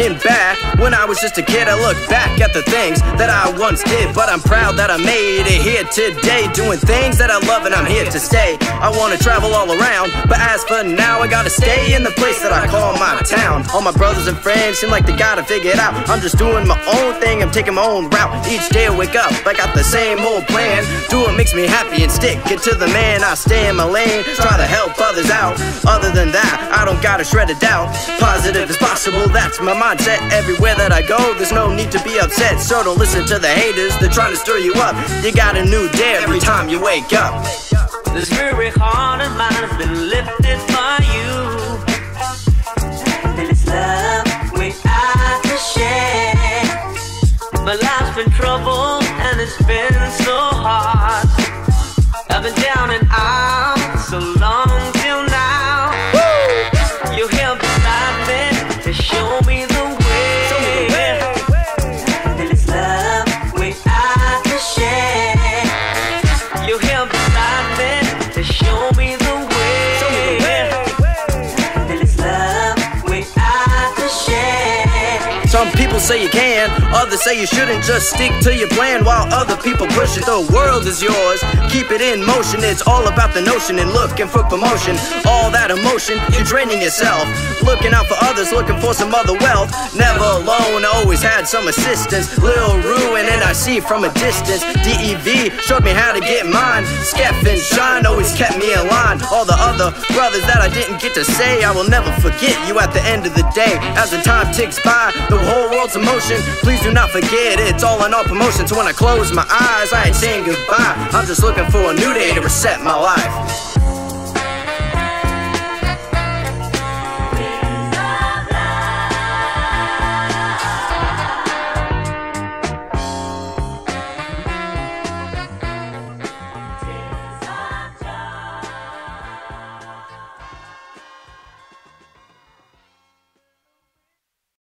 Looking back, when I was just a kid, I look back at the things that I once did. But I'm proud that I made it here today, doing things that I love and I'm here to stay. I wanna travel all around, but as for now, I gotta stay in the place that I call my town. All my brothers and friends seem like they gotta figure it out. I'm just doing my own thing, I'm taking my own route. Each day I wake up, I got the same old plan. Do what makes me happy and stick it to the man. I stay in my lane, try to help others out. Other than that, I don't gotta shred a doubt. Positive as possible, that's my mindset. Everywhere that I go, there's no need to be upset. So don't listen to the haters, they're trying to stir you up. You got a new day every time you wake up. This very heart of mine has been lifted by you. And it's love we I can share. My life's been troubled and it's been so hard. I've been down and out so long till now. You're here beside me to show me to show me Some people say you can, others say you shouldn't just stick to your plan while other people push it. The world is yours, keep it in motion. It's all about the notion and looking for promotion. All that emotion, you're draining yourself. Looking out for others, looking for some other wealth. Never alone, always had some assistance. Lil Rue and I see from a distance. DEV showed me how to get mine. Skeff and Shine always kept me in line. All the other brothers that I didn't get to say, I will never forget you at the end of the day. As the time ticks by, the whole world's in motion. Please do not forget it's all in all promotion. So when I close my eyes, I ain't saying goodbye. I'm just looking for a new day to reset my life.